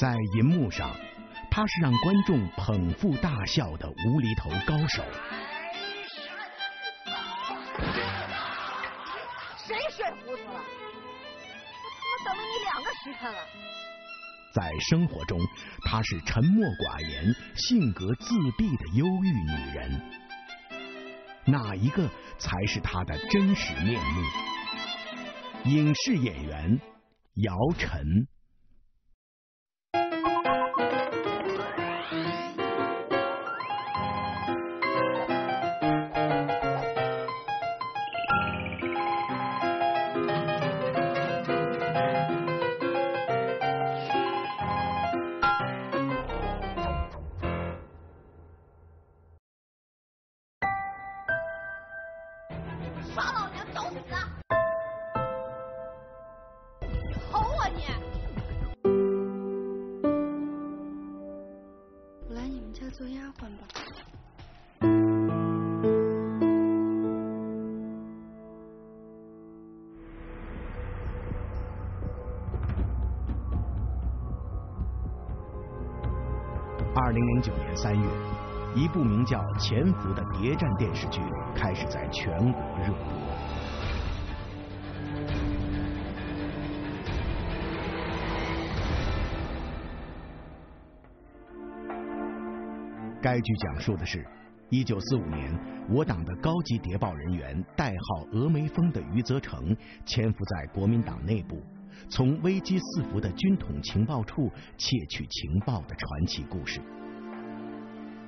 在银幕上，他是让观众捧腹大笑的无厘头高手。谁睡糊涂了？我等了你两个时辰了。在生活中，她是沉默寡言、性格自闭的忧郁女人。哪一个才是她的真实面目？影视演员姚晨。耍老娘找死！你吼啊你！我来你们家做丫鬟吧。二零零九年三月，一部名叫《潜伏》的谍战电视剧开始在全国热播。该剧讲述的是，一九四五年，我党的高级谍报人员代号“峨眉峰”的余则成潜伏在国民党内部，从危机四伏的军统情报处窃取情报的传奇故事。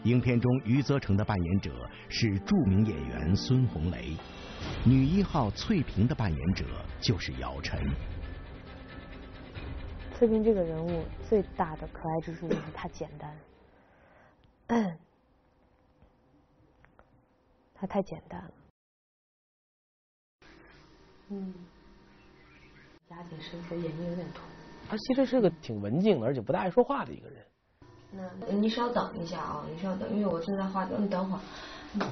影片中，余则成的扮演者是著名演员孙红雷，女一号翠萍的扮演者就是姚晨。翠萍这个人物最大的可爱之处就是她简单。她太简单了。嗯，雅姐声线演绎有点突。他其实是个挺文静的，而且不大爱说话的一个人。那你稍等一下啊，你稍等，因为我正在化妆，你等会儿。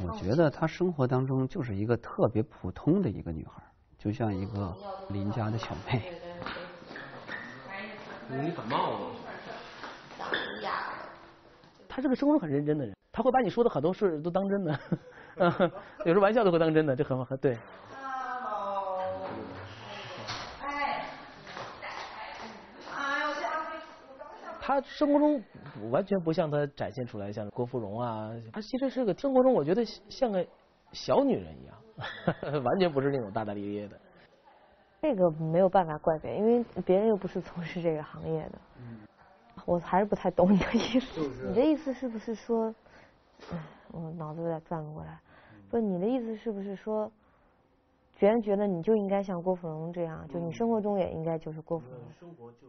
我觉得她生活当中就是一个特别普通的一个女孩，就像一个邻家的小妹。你感冒了？他是个生活中很认真的人，他会把你说的很多事都当真的，有时候玩笑都会当真的，这很很对。他生活中完全不像他展现出来，像郭芙蓉啊，他其实是个生活中我觉得像个小女人一样，完全不是那种大大咧咧的。这个没有办法怪别人，因为别人又不是从事这个行业的。我还是不太懂你的意思。你的意思是不是说，我脑子有点转不过来。不是你的意思是不是说，别人觉得你就应该像郭芙蓉这样，就你生活中也应该就是郭芙蓉。生活就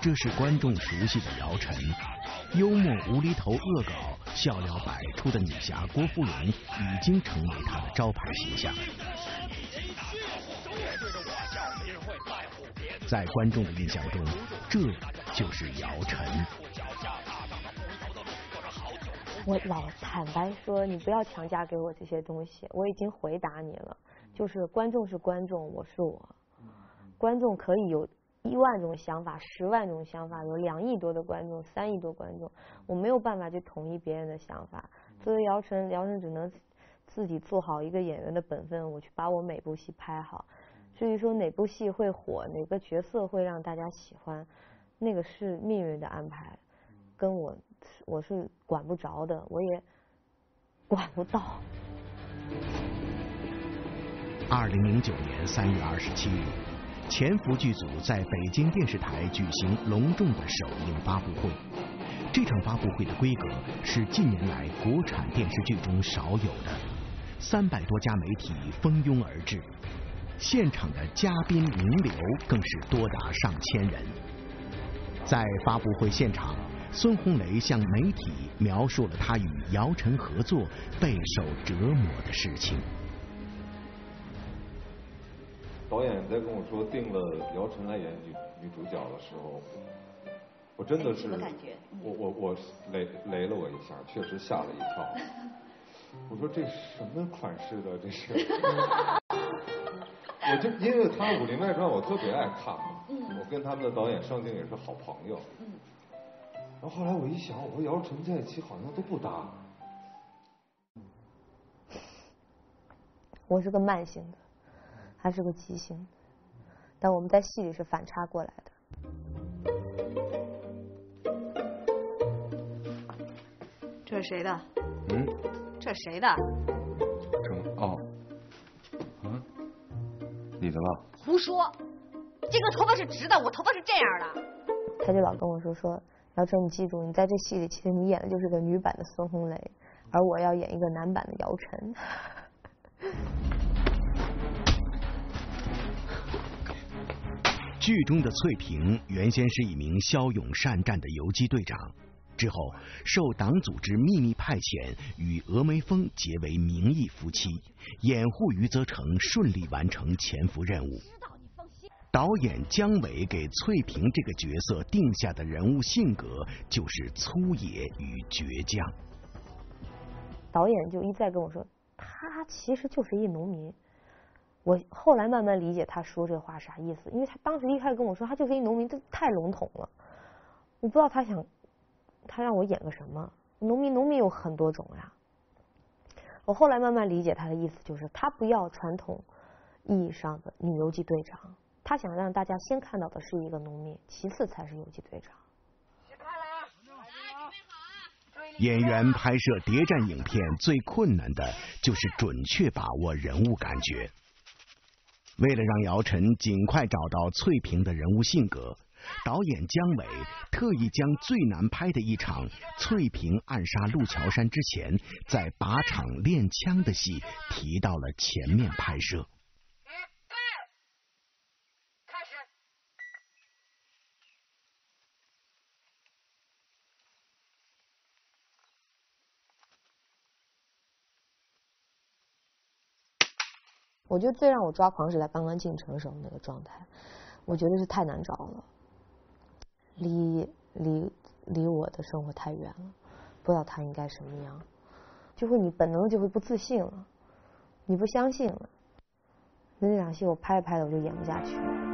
这是观众熟悉的姚晨，幽默无厘头、恶搞、笑料百出的女侠郭芙蓉已经成为她的招牌形象。在观众的印象中，这就是姚晨。我老坦白说，你不要强加给我这些东西，我已经回答你了。就是观众是观众，我是我。观众可以有一万种想法，十万种想法，有两亿多的观众，三亿多观众，我没有办法去统一别人的想法。作为姚晨，姚晨只能自己做好一个演员的本分，我去把我每部戏拍好。至于说哪部戏会火，哪个角色会让大家喜欢，那个是命运的安排，跟我我是管不着的，我也管不到。二零零九年三月二十七日，《潜伏》剧组在北京电视台举行隆重的首映发布会。这场发布会的规格是近年来国产电视剧中少有的，三百多家媒体蜂拥而至。现场的嘉宾名流更是多达上千人。在发布会现场，孙红雷向媒体描述了他与姚晨合作备受折磨的事情。导演在跟我说定了姚晨来演女女主角的时候，我真的是，我我我雷雷了我一下，确实吓了一跳。我说这什么款式的这是？我就因为他《武林外传》，我特别爱看嘛。嗯。我跟他们的导演尚敬也是好朋友。嗯。然后后来我一想，我和姚晨在一起好像都不搭。我是个慢性的，他是个畸形，但我们在戏里是反差过来的。这是谁的？嗯。这是谁的？什么？哦。嗯。你的吧？胡说！这个头发是直的，我头发是这样的。他就老跟我说说，姚晨，你记住，你在这戏里其实你演的就是个女版的孙红雷，而我要演一个男版的姚晨。剧中的翠萍原先是一名骁勇善战的游击队长，之后受党组织秘密派遣，与峨眉峰结为名义夫妻，掩护余则成顺利完成潜伏任务。导演姜伟给翠萍这个角色定下的人物性格就是粗野与倔强。导演就一再跟我说，他其实就是一农民。我后来慢慢理解他说这话啥意思，因为他当时一开始跟我说他就是一农民，这太笼统了。我不知道他想他让我演个什么农民，农民有很多种呀。我后来慢慢理解他的意思，就是他不要传统意义上的女游击队长，他想让大家先看到的是一个农民，其次才是游击队长。演员拍摄谍战影片最困难的就是准确把握人物感觉。为了让姚晨尽快找到翠萍的人物性格，导演姜伟特意将最难拍的一场翠萍暗杀陆桥山之前在靶场练枪的戏提到了前面拍摄。我觉得最让我抓狂是在刚刚进城的时候那个状态，我觉得是太难找了，离离离我的生活太远了，不知道他应该什么样，就会你本能就会不自信了，你不相信了，那那场戏我拍着拍着我就演不下去了。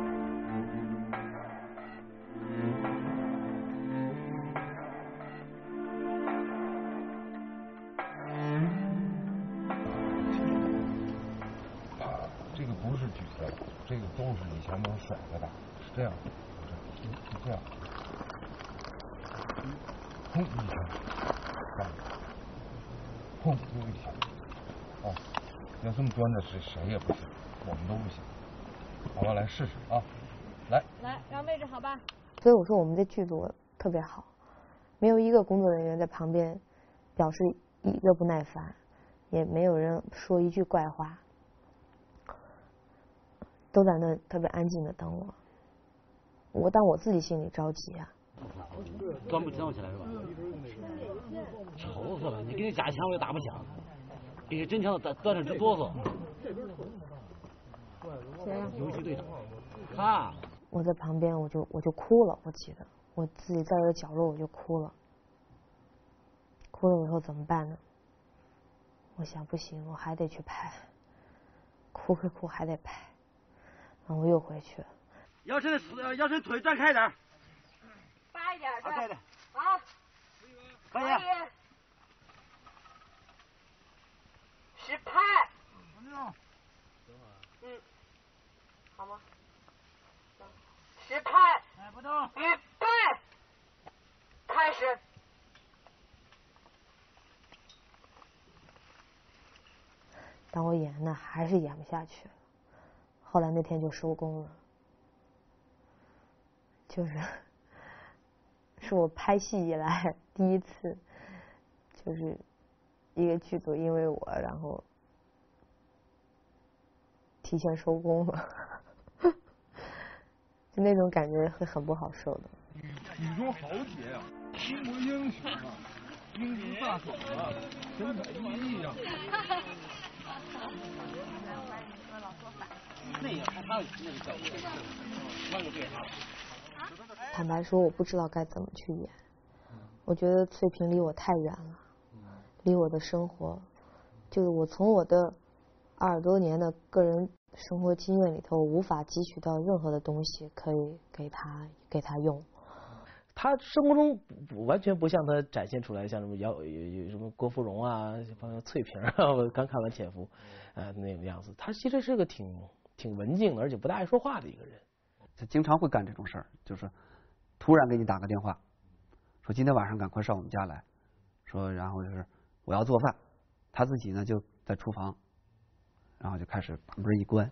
甩的打是这样，是这样，砰一下，砰又一下，啊，要这么端着谁谁也不行，我们都不行，好吧，来试试啊，来，来让位置好吧。所以我说我们这剧组特别好，没有一个工作人员在旁边表示一个不耐烦，也没有人说一句怪话。都在那特别安静的等我，我但我自己心里着急啊。端不端起来是吧？愁死了！你给你假枪我也打不响，给你真枪端端着直哆嗦。谁呀？游击队长，他。我在旁边我就我就哭了，我记得我自己在一个角落我就哭了，哭了以后怎么办呢？我想不行，我还得去拍，哭归哭还得拍。我又回去了。姚晨的姚晨腿展开点。发一点。啊，对对。好。可以。十拍。嗯。好吗？十拍。哎，不动。预备。开始。但我演呢还是演不下去。后来那天就收工了，就是是我拍戏以来 第一次，就是一个剧组因为我然后提前收工了，就那种感觉会很不好受的。雨中豪杰啊，中国英雄啊，英姿飒爽啊，神采奕奕呀。坦白说，我不知道该怎么去演。我觉得翠萍离我太远了，离我的生活，就是我从我的二十多年的个人生活经验里头，无法汲取到任何的东西可以给他给他用。他生活中完全不像他展现出来，像什么姚有有什么郭芙蓉啊，包括翠萍啊，我刚看完《潜伏》，呃那个样子。他其实是个挺挺文静，而且不大爱说话的一个人。他经常会干这种事儿，就是突然给你打个电话，说今天晚上赶快上我们家来，说然后就是我要做饭，他自己呢就在厨房，然后就开始把门一关，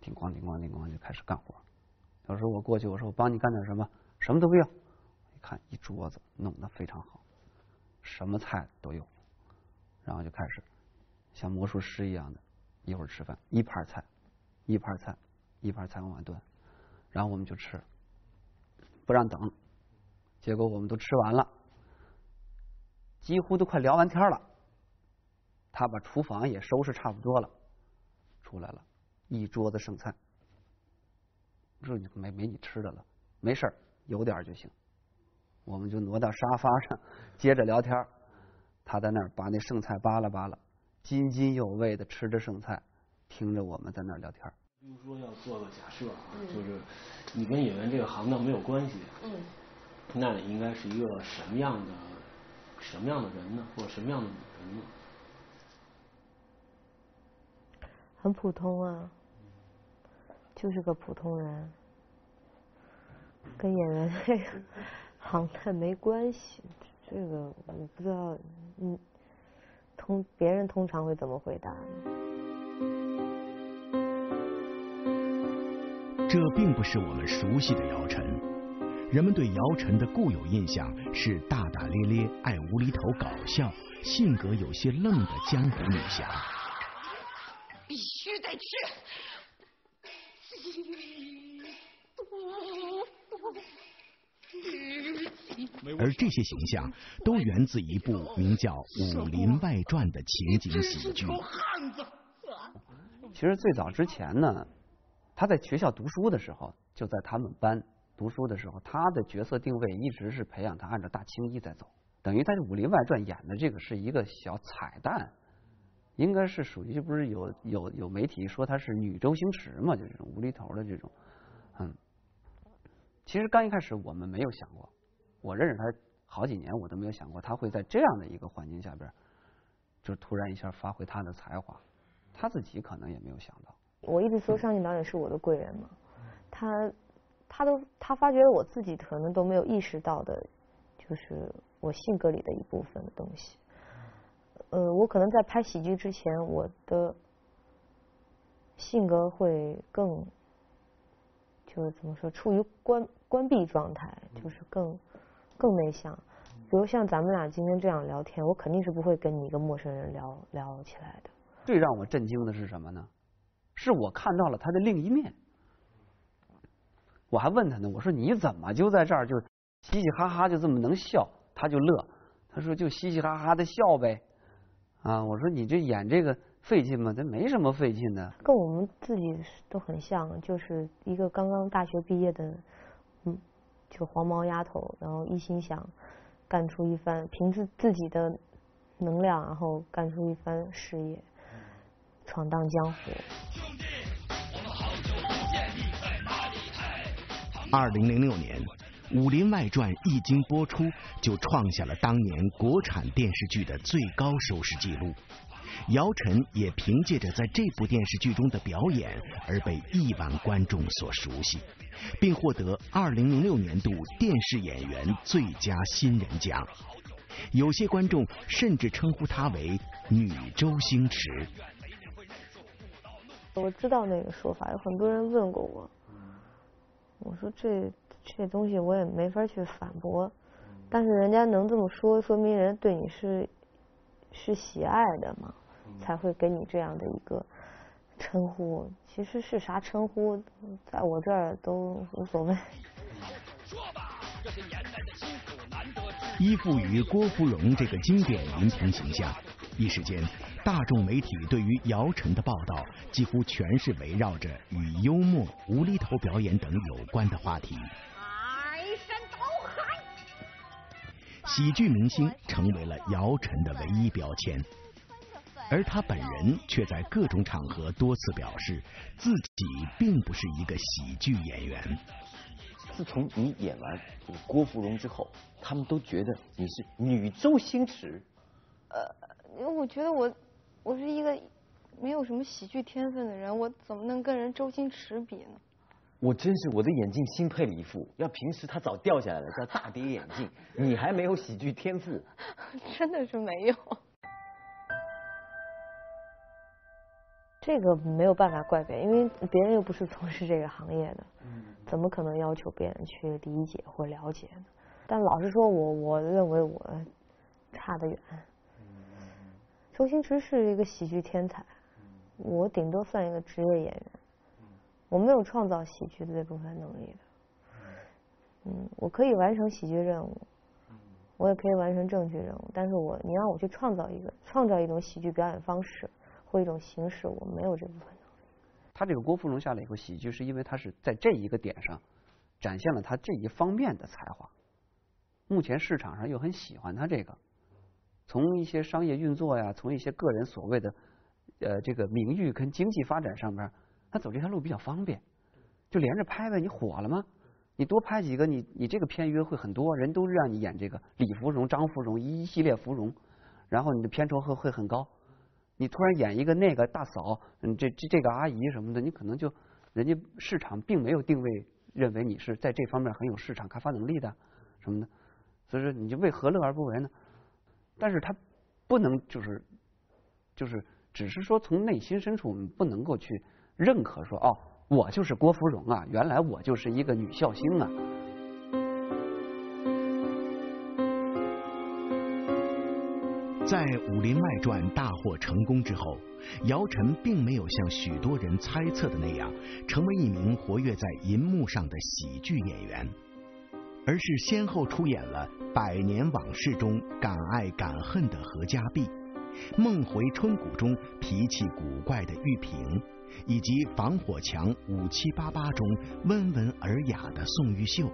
叮咣叮咣叮咣就开始干活。有时候我过去，我说我帮你干点什么，什么都不要。一看一桌子弄得非常好，什么菜都有，然后就开始像魔术师一样的，一会儿吃饭一盘菜，一盘菜，一盘菜往碗端，然后我们就吃，不让等，结果我们都吃完了，几乎都快聊完天了，他把厨房也收拾差不多了，出来了，一桌子剩菜，说没没你吃的了，没事有点就行。我们就挪到沙发上，接着聊天他在那儿把那剩菜扒拉扒拉，津津有味的吃着剩菜，听着我们在那儿聊天比如说要做个假设啊，就是你跟演员这个行当没有关系，嗯，那你应该是一个什么样的什么样的人呢，或者什么样的女人呢？很普通啊，就是个普通人，跟演员这个。行当没关系，这个我不知道，嗯，通别人通常会怎么回答这并不是我们熟悉的姚晨，人们对姚晨的固有印象是大大咧咧、爱无厘头、搞笑、性格有些愣的江湖女侠。必须得去。而这些形象都源自一部名叫《武林外传》的情景喜剧。其实最早之前呢，他在学校读书的时候，就在他们班读书的时候，他的角色定位一直是培养他按照大青衣在走，等于他《武林外传》演的这个是一个小彩蛋，应该是属于不是有有有媒体说他是女周星驰嘛，就这种无厘头的这种，嗯。其实刚一开始我们没有想过，我认识他好几年，我都没有想过他会在这样的一个环境下边，就突然一下发挥他的才华，他自己可能也没有想到。我一直说尚敬导演是我的贵人嘛，他他都他发觉了我自己可能都没有意识到的，就是我性格里的一部分的东西。呃，我可能在拍喜剧之前，我的性格会更。就是怎么说，处于关关闭状态，就是更更内向。比如像咱们俩今天这样聊天，我肯定是不会跟你一个陌生人聊聊起来的。最让我震惊的是什么呢？是我看到了他的另一面。我还问他呢，我说你怎么就在这儿就嘻嘻哈哈就这么能笑？他就乐，他说就嘻嘻哈哈的笑呗。啊，我说你这演这个。费劲吗？这没什么费劲的。跟我们自己都很像，就是一个刚刚大学毕业的，嗯，就黄毛丫头，然后一心想干出一番，凭自自己的能量，然后干出一番事业，闯荡江湖。二零零六年，《武林外传》一经播出，就创下了当年国产电视剧的最高收视纪录。姚晨也凭借着在这部电视剧中的表演而被亿万观众所熟悉，并获得二零零六年度电视演员最佳新人奖。有些观众甚至称呼她为“女周星驰”。我知道那个说法，有很多人问过我，我说这这东西我也没法去反驳，但是人家能这么说，说明人对你是是喜爱的嘛。才会给你这样的一个称呼，其实是啥称呼，在我这儿都无所谓。依附于郭芙蓉这个经典荧屏形象，一时间，大众媒体对于姚晨的报道几乎全是围绕着与幽默、无厘头表演等有关的话题。排山倒海喜剧明星成为了姚晨的唯一标签。而他本人却在各种场合多次表示，自己并不是一个喜剧演员。自从你演完这个郭芙蓉之后，他们都觉得你是女周星驰。呃，因为我觉得我我是一个没有什么喜剧天分的人，我怎么能跟人周星驰比呢？我真是我的眼镜新配了一副，要平时他早掉下来了，叫大跌眼镜。你还没有喜剧天赋，真的是没有。这个没有办法怪别人，因为别人又不是从事这个行业的，怎么可能要求别人去理解或了解呢？但老实说，我我认为我差得远。周星驰是一个喜剧天才，我顶多算一个职业演员，我没有创造喜剧的这部分能力的。嗯，我可以完成喜剧任务，我也可以完成正剧任务，但是我你让我去创造一个创造一种喜剧表演方式。或一种形式，我没有这部分能力。他这个郭芙蓉下来以后，喜剧是因为他是在这一个点上展现了他这一方面的才华。目前市场上又很喜欢他这个，从一些商业运作呀，从一些个人所谓的呃这个名誉跟经济发展上面，他走这条路比较方便，就连着拍呗。你火了吗？你多拍几个，你你这个片约会很多人都让你演这个李芙蓉、张芙蓉一系列芙蓉，然后你的片酬会会很高。你突然演一个那个大嫂，嗯，这这这个阿姨什么的，你可能就人家市场并没有定位，认为你是在这方面很有市场开发能力的什么的，所以说你就为何乐而不为呢？但是他不能就是就是只是说从内心深处，我们不能够去认可说哦，我就是郭芙蓉啊，原来我就是一个女笑星啊。在《武林外传》大获成功之后，姚晨并没有像许多人猜测的那样，成为一名活跃在银幕上的喜剧演员，而是先后出演了《百年往事》中敢爱敢恨的何家碧，《梦回春谷》中脾气古怪的玉萍，以及《防火墙五七八八》中温文尔雅的宋玉秀。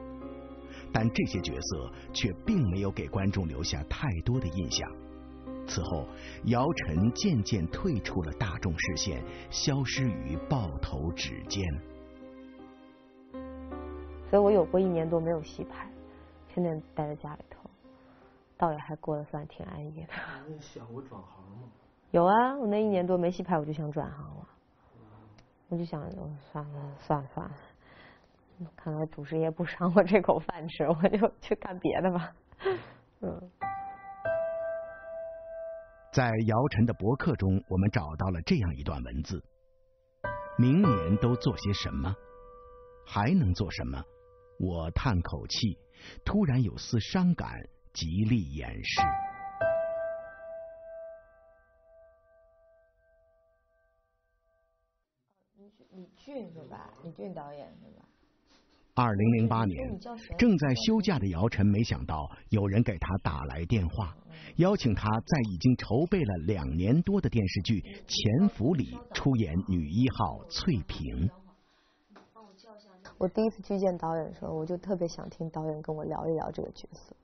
但这些角色却并没有给观众留下太多的印象。此后，姚晨渐渐退出了大众视线，消失于爆头指尖。所以我有过一年多没有戏拍，天天待在家里头，倒也还过得算挺安逸的。你想过转行吗？有啊，我那一年多没戏拍，我就想转行了。我就想，算了算了算了，看来主持业不赏我这口饭吃，我就去干别的吧。嗯。在姚晨的博客中，我们找到了这样一段文字：明年都做些什么？还能做什么？我叹口气，突然有丝伤感，极力掩饰。李李俊是吧？李俊导演是吧？二零零八年，正在休假的姚晨没想到有人给他打来电话，邀请他在已经筹备了两年多的电视剧《潜伏》里出演女一号翠萍。我第一次去见导演的时候，我就特别想听导演跟我聊一聊这个角色，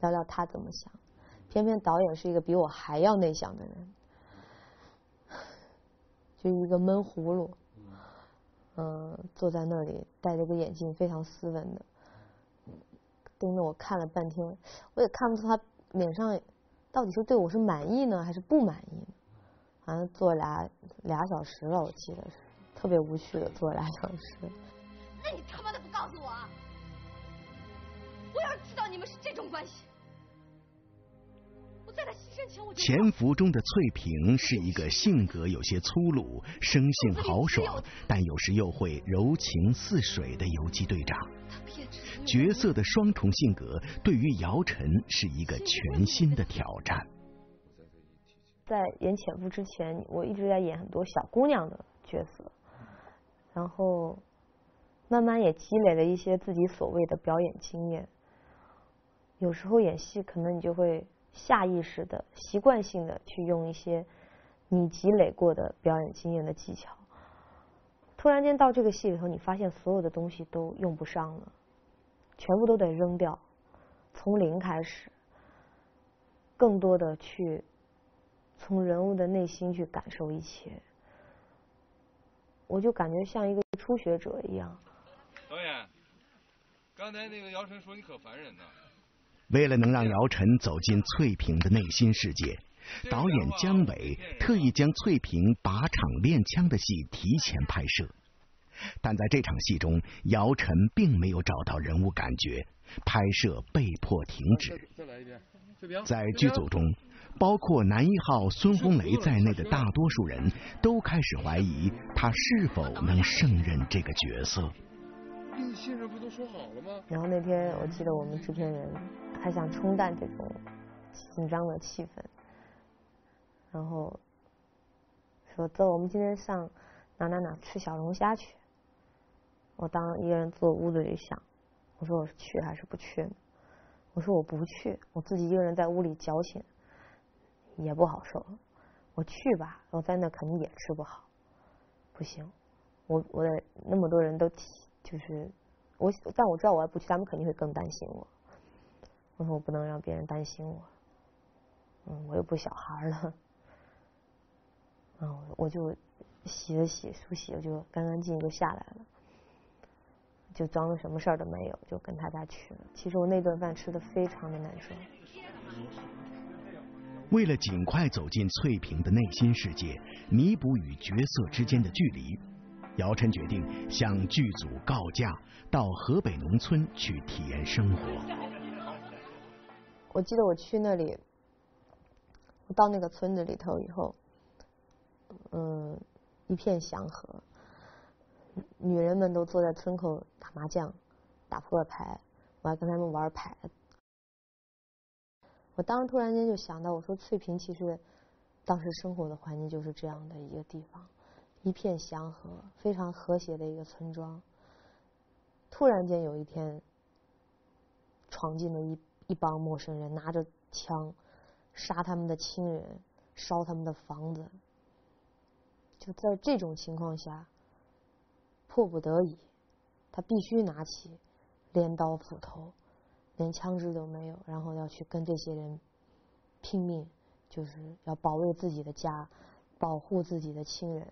聊聊他怎么想。偏偏导演是一个比我还要内向的人，就一个闷葫芦。嗯，坐在那里戴着个眼镜，非常斯文的，盯着我看了半天，我也看不出他脸上到底是对我是满意呢，还是不满意呢？好像坐俩俩小时了，我记得是特别无趣的坐俩小时。那你他妈的不告诉我？啊！我要是知道你们是这种关系。我在他牺牲前我就潜伏中的翠萍是一个性格有些粗鲁、生性豪爽，但有时又会柔情似水的游击队长。角色的双重性格对于姚晨是一个全新的挑战。在演潜伏之前，我一直在演很多小姑娘的角色，然后慢慢也积累了一些自己所谓的表演经验。有时候演戏，可能你就会。下意识的、习惯性的去用一些你积累过的表演经验的技巧，突然间到这个戏里头，你发现所有的东西都用不上了，全部都得扔掉，从零开始，更多的去从人物的内心去感受一切，我就感觉像一个初学者一样。刚才那个姚晨说你可烦人呢。为了能让姚晨走进翠萍的内心世界，导演姜伟特意将翠萍靶场练枪的戏提前拍摄。但在这场戏中，姚晨并没有找到人物感觉，拍摄被迫停止。再来一遍。在剧组中，包括男一号孙红雷在内的大多数人都开始怀疑他是否能胜任这个角色。信任不都说好了吗？然后那天我记得我们制片人还想冲淡这种紧张的气氛，然后说走，我们今天上哪哪哪吃小龙虾去。我当一个人坐屋子里想，我说我是去还是不去呢？我说我不去，我自己一个人在屋里矫情，也不好受。我去吧，我在那肯定也吃不好，不行，我我得那么多人都提，就是我，但我知道我要不去，他们肯定会更担心我。我说我不能让别人担心我，嗯，我又不小孩了，嗯，我就洗了洗漱洗，我就干干净净就下来了。就装的什么事儿都没有，就跟他家去了。其实我那顿饭吃的非常的难受。为了尽快走进翠萍的内心世界，弥补与角色之间的距离，姚晨决定向剧组告假，到河北农村去体验生活。我记得我去那里，我到那个村子里头以后，嗯，一片祥和。女人们都坐在村口打麻将、打扑克牌，我还跟他们玩牌。我当时突然间就想到，我说翠萍其实当时生活的环境就是这样的一个地方，一片祥和、非常和谐的一个村庄。突然间有一天，闯进了一一帮陌生人，拿着枪杀他们的亲人，烧他们的房子。就在这种情况下。迫不得已，他必须拿起镰刀斧头，连枪支都没有，然后要去跟这些人拼命，就是要保卫自己的家，保护自己的亲人。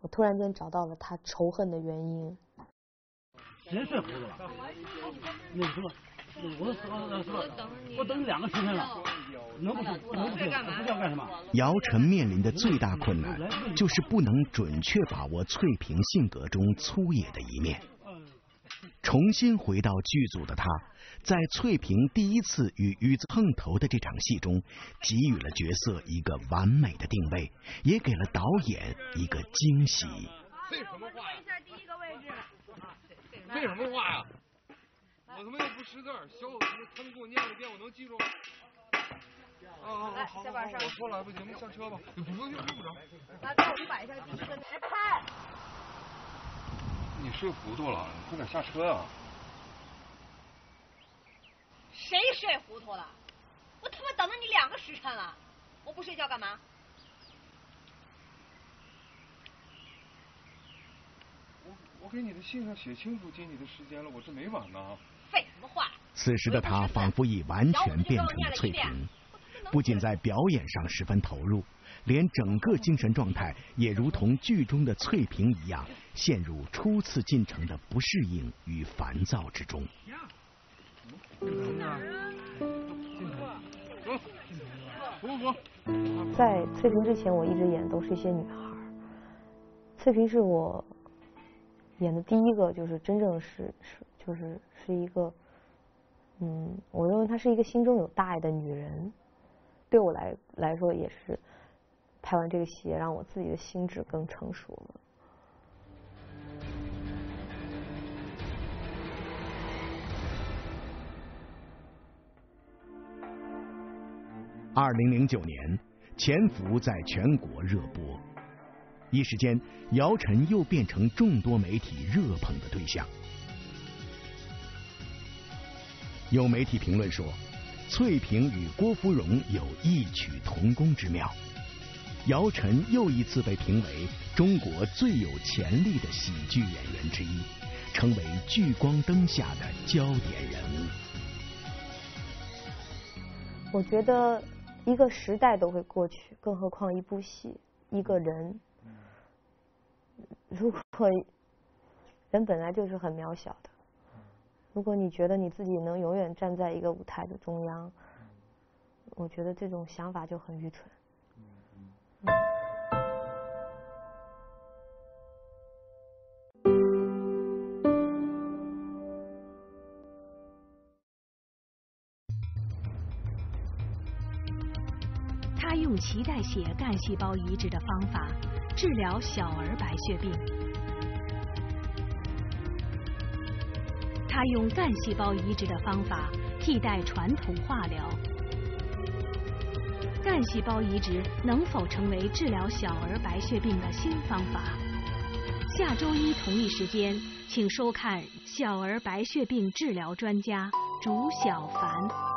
我突然间找到了他仇恨的原因。谁睡糊涂了？那什么，我说是吧？我等你两个时辰了。能不能不能不睡？不叫干什么？姚晨面临的最大困难，就是不能准确把握翠萍性格中粗野的一面。重新回到剧组的他，在翠萍第一次与鱼子碰头的这场戏中，给予了角色一个完美的定位，也给了导演一个惊喜。废什么话呀？废什么话呀？我他妈又不识字，小伙子他们给我念了一遍，我能记住。哦哦，好，我说了不行，下车吧。不用，用不着。来，帮我摆一下第一个来拍。你睡糊涂了，你快点下车啊！谁睡糊涂了？我他妈等了你两个时辰了，我不睡觉干嘛？我我给你的信上写清楚接你的时间了，我这没晚呢。废什么话！此时的他仿佛已完全变成了翠萍。不仅在表演上十分投入，连整个精神状态也如同剧中的翠萍一样，陷入初次进城的不适应与烦躁之中。在翠萍之前，我一直演都是一些女孩翠萍是我演的第一个，就是真正是是就是是一个，嗯，我认为她是一个心中有大爱的女人。对我来来说也是，拍完这个戏，让我自己的心智更成熟了。二零零九年，《潜伏》在全国热播，一时间，姚晨又变成众多媒体热捧的对象。有媒体评论说。翠萍与郭芙蓉有异曲同工之妙，姚晨又一次被评为中国最有潜力的喜剧演员之一，成为聚光灯下的焦点人物。我觉得，一个时代都会过去，更何况一部戏，一个人。如果人本来就是很渺小的，如果你觉得你自己能永远站在一个舞台的中央，我觉得这种想法就很愚蠢。他用脐带血干细胞移植的方法治疗小儿白血病。他用干细胞移植的方法替代传统化疗。干细胞移植能否成为治疗小儿白血病的新方法？下周一同一时间，请收看小儿白血病治疗专家朱小凡。